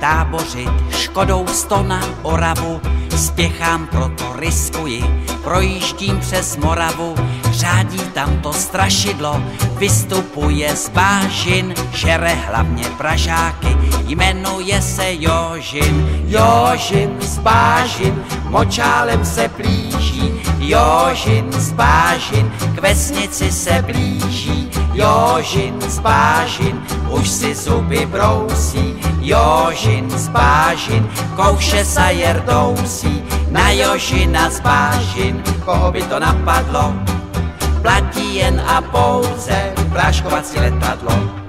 tábořit, škodou sto na Oravu, spěchám, proto riskuji, projíždím přes Moravu, řádí tam to strašidlo, vystupuje z bážin, žere hlavně pražáky, jmenuje se Jožin. Jožin z bážin, močálem se blíží, Jožin z bážin, k vesnici se blíží, Jožin z bážin, už si zuby brousí, Jožin z bážin, kouše sa jerdousí, na Jožina z bážin, koho by to napadlo, platí jen a pouze práškovací letadlo.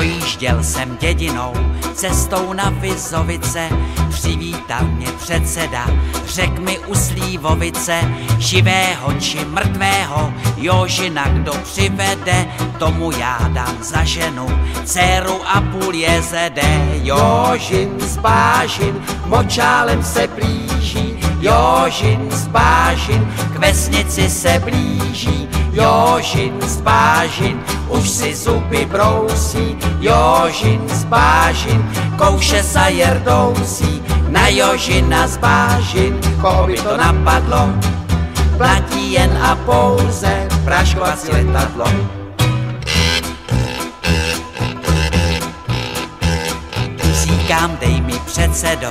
Projížděl jsem dědinou, cestou na Vizovice, přivítal mě předseda, řek mi u Slívovice, živého či mrtvého, Jožina kdo přivede, tomu já dám za ženu, dceru a půl jezede. Jožin z Bážin, močálem se blíží, Jožin z Bážin, k vesnici se blíží, Jožin z Bážin, už si zuby brousí, Jožin z Bážin, kouše sa jerdousí, na Jožina z Bážin, koho by to napadlo, platí jen a pouze praškovací letadlo. Říkám, dej mi předsedo,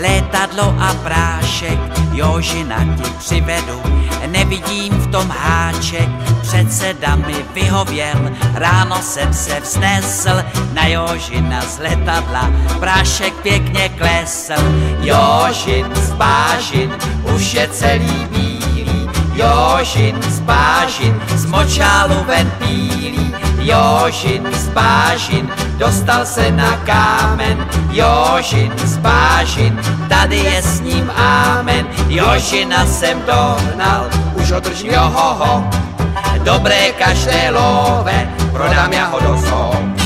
létadlo a prášek, Jožina ti přivedu, nevidím v tom háček, předseda mi vyhověl, ráno jsem se vznesl, na Jožina z letadla, prášek pěkně klesl, Jožin z bážin, už je celý bílý, Jožin z bážin, z močálu ven pílí, Jožin z bážin, dostal se na kámen, Jožin z bážin, tady je s ním ámen, Jožina jsem dohnal, už ho držím johoho, dobré kaštelové, prodám já ho do zoo.